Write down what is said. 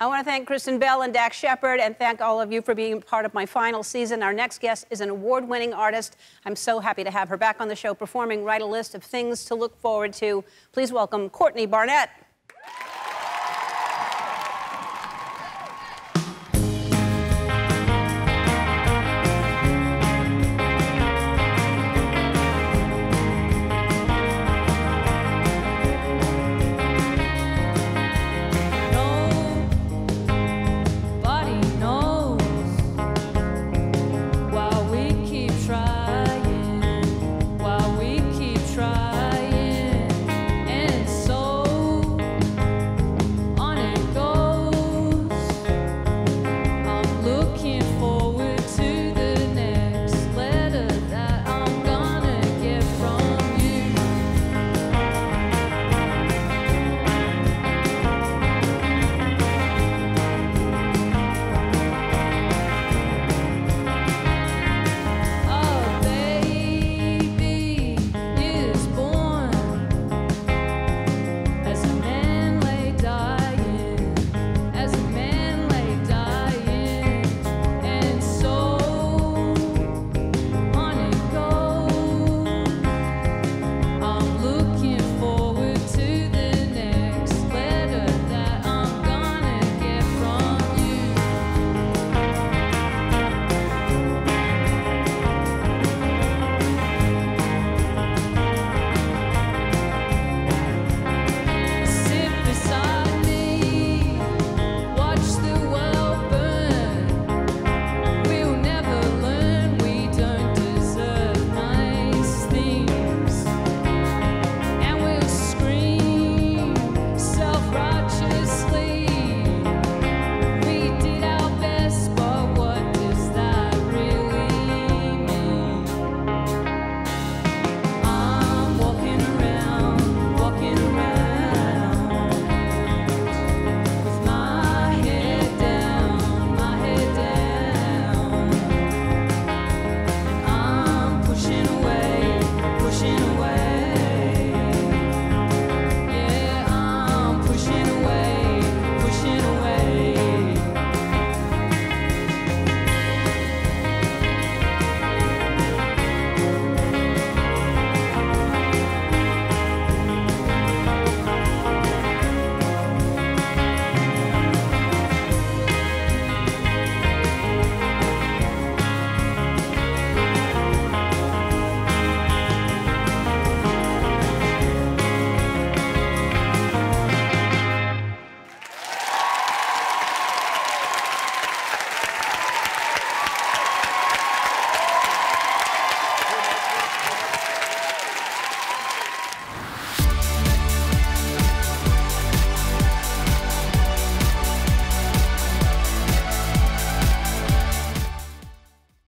I want to thank Kristen Bell and Dax Shepard and thank all of you for being part of my final season. Our next guest is an award winning artist. I'm so happy to have her back on the show performing Write a List of Things to Look Forward to. Please welcome Courtney Barnett.